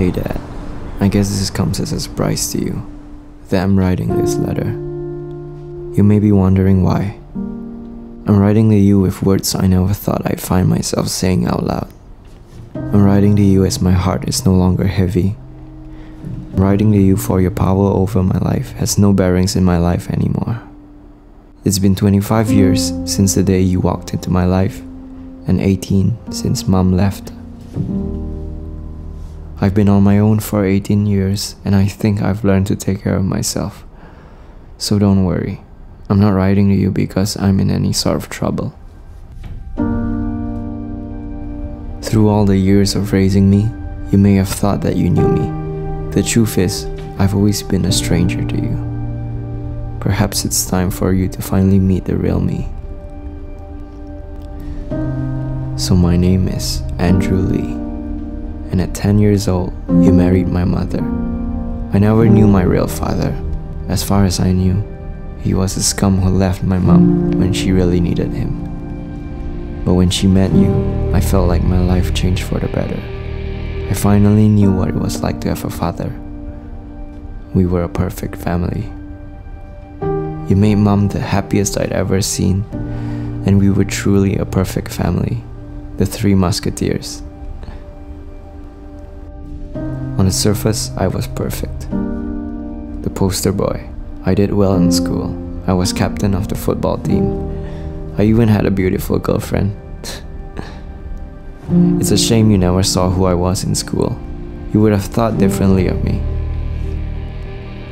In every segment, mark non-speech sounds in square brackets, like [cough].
Hey Dad, I guess this comes as a surprise to you that I'm writing this letter. You may be wondering why. I'm writing to you with words I never thought I'd find myself saying out loud. I'm writing to you as my heart is no longer heavy. I'm writing to you for your power over my life has no bearings in my life anymore. It's been 25 years since the day you walked into my life, and 18 since mom left. I've been on my own for 18 years, and I think I've learned to take care of myself. So don't worry, I'm not writing to you because I'm in any sort of trouble. Through all the years of raising me, you may have thought that you knew me. The truth is, I've always been a stranger to you. Perhaps it's time for you to finally meet the real me. So, my name is Andrew Lee and at 10 years old, you married my mother. I never knew my real father. As far as I knew, he was a scum who left my mom when she really needed him. But when she met you, I felt like my life changed for the better. I finally knew what it was like to have a father. We were a perfect family. You made mom the happiest I'd ever seen, and we were truly a perfect family, the Three Musketeers. On the surface, I was perfect. The poster boy. I did well in school. I was captain of the football team. I even had a beautiful girlfriend. [laughs] it's a shame you never saw who I was in school. You would have thought differently of me.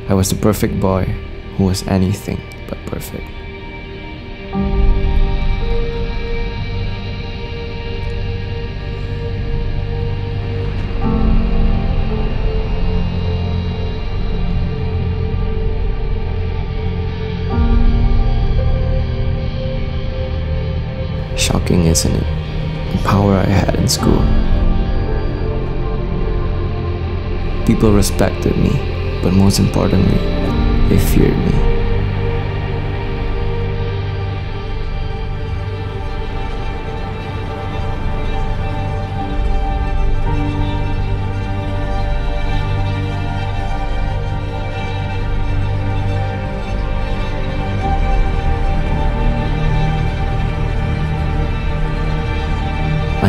I was the perfect boy who was anything but perfect. It? The power I had in school. People respected me, but most importantly, they feared me.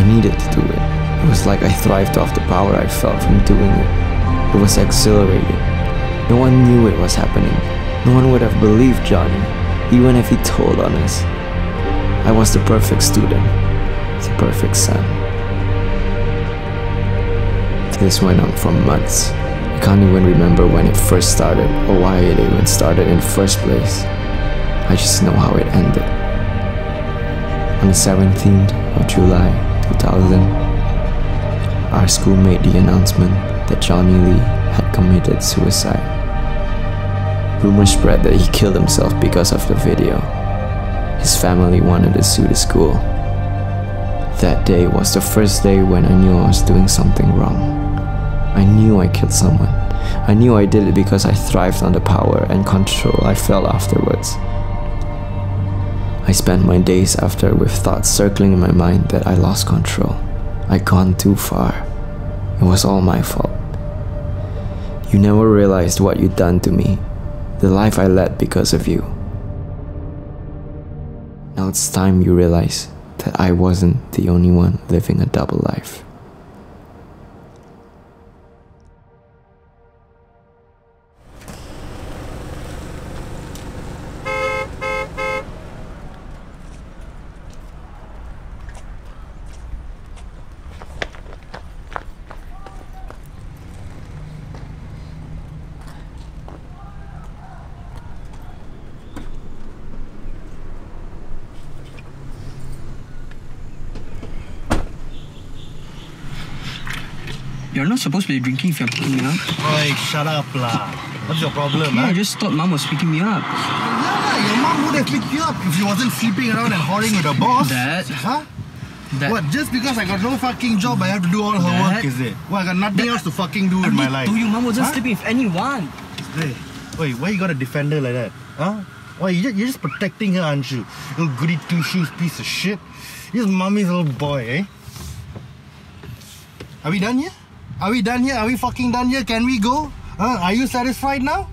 I needed to do it. It was like I thrived off the power I felt from doing it. It was exhilarating. No one knew it was happening. No one would have believed Johnny, even if he told on us. I was the perfect student, the perfect son. This went on for months. I can't even remember when it first started or why it even started in the first place. I just know how it ended. On the 17th of July 2000, our school made the announcement that Johnny Lee had committed suicide. Rumors spread that he killed himself because of the video. His family wanted to sue the school. That day was the first day when I knew I was doing something wrong. I knew I killed someone. I knew I did it because I thrived on the power and control I felt afterwards. I spent my days after with thoughts circling in my mind that I lost control. I'd gone too far. It was all my fault. You never realized what you'd done to me, the life I led because of you. Now it's time you realize that I wasn't the only one living a double life. You're not supposed to be drinking if you're picking me up. Oi, shut up lah. What's your problem, Yeah, huh? I just thought mom was picking me up. Yeah, your mom would have picked you up if you wasn't sleeping around and whoring with the boss. Dad. Huh? That, What, just because I got no fucking job, I have to do all her Dad. work, is it? Well, I got nothing else to fucking do I in my life. Do you mom wasn't Huh? sleeping with anyone. Hey, wait, why you got a defender like that? Huh? Why, you just, you're just protecting her, aren't you? Little goody two-shoes piece of shit. You're mommy's little boy, eh? Are we done here? Are we done here? Are we fucking done here? Can we go? Huh? Are you satisfied now?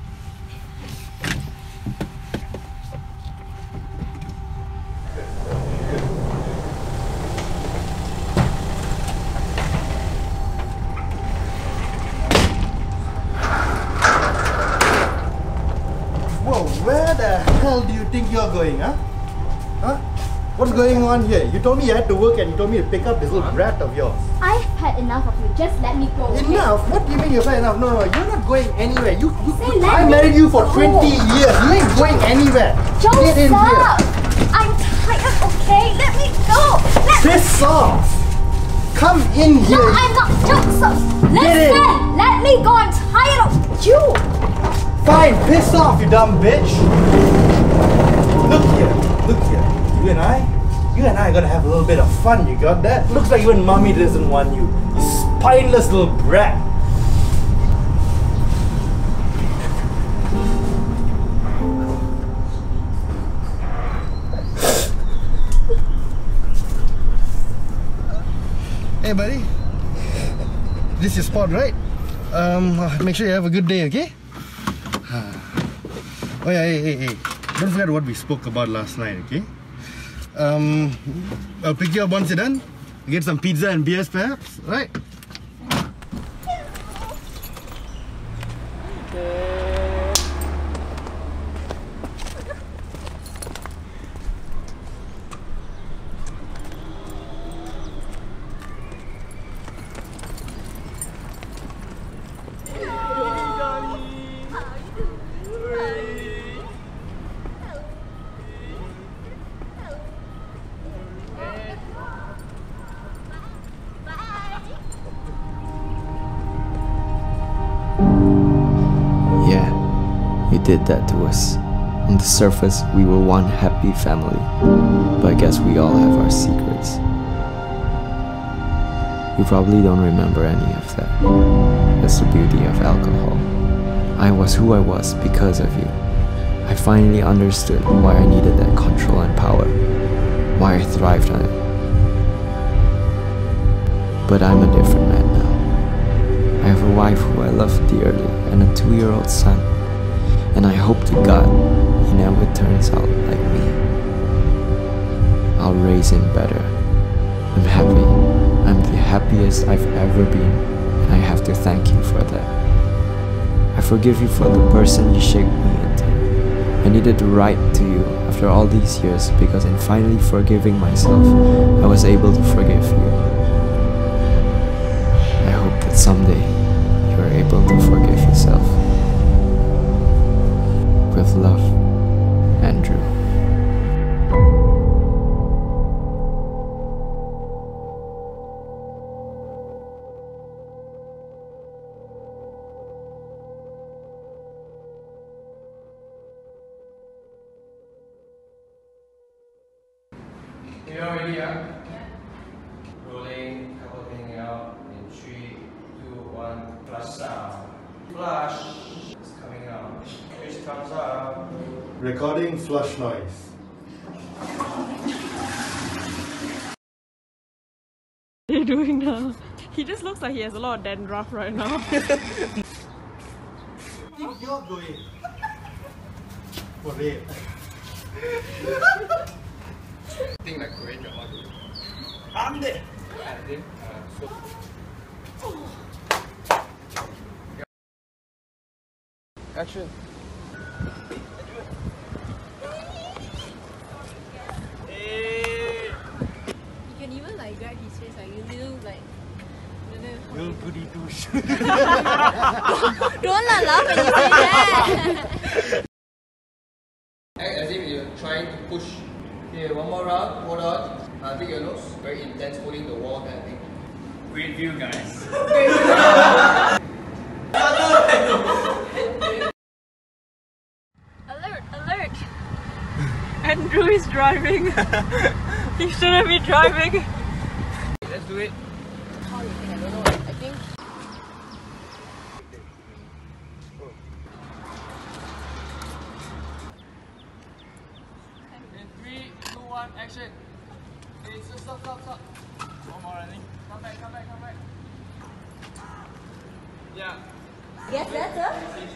Whoa, where the hell do you think you're going, huh? Huh? What's going on here? You told me you had to work and you told me to pick up this little brat of yours. I've had enough of you. Just let me go. Enough? What do you mean you've had enough? No, no, you're not going anywhere. You, you, Say I married you for go. 20 years. You ain't going anywhere. Get in here. I'm tired, okay? Let me go! Let Piss off. Come in here. No, I'm not Joseph! Get in. Listen! Let me go! I'm tired of you! Fine, piss off, you dumb bitch. Look here, look here. You and I, you and I are gonna have a little bit of fun. You got that? Looks like even mommy doesn't want you. You spineless little brat. Hey, buddy. This is spot, right? Um, uh, make sure you have a good day, okay? Oh yeah, hey, hey, hey. Don't forget what we spoke about last night, okay? Um, I'll pick you up once you're done. Get some pizza and beers perhaps, right? Did that to us. On the surface, we were one happy family, but I guess we all have our secrets. You probably don't remember any of that. That's the beauty of alcohol. I was who I was because of you. I finally understood why I needed that control and power, why I thrived on it. But I'm a different man now. I have a wife who I love dearly and a two year old son. And I hope to God he never turns out like me. I'll raise him better. I'm happy. I'm the happiest I've ever been, and I have to thank you for that. I forgive you for the person you shaped me into. I needed to write to you after all these years because in finally forgiving myself, I was able to forgive you. I hope that someday You all ready, yeah? Rolling, couple hanging out in three, two, one, flush sound. Flush. It's coming out. Fish comes up. Recording flush noise. What are you doing now? He just looks like he has a lot of dandruff right now. You're going. For [laughs] real. Think like Korean drama. dude. I'm there. And then, uh, so. Action. You can even like grab his face like you little like little You goody douche. [laughs] Don't laugh when you say that. Act as if you're trying to push. Here, one more round. Hold on. Uh, take your nose. Very intense, holding the wall kind of thing. Great view, guys. [laughs] alert, alert. Andrew is driving. he shouldn't be driving. Let's do it. How you think? I don't know. I think In three, two, one, action. So stop, stop, stop. One more running. Come back, come back, come back. That's a. It's a wrap.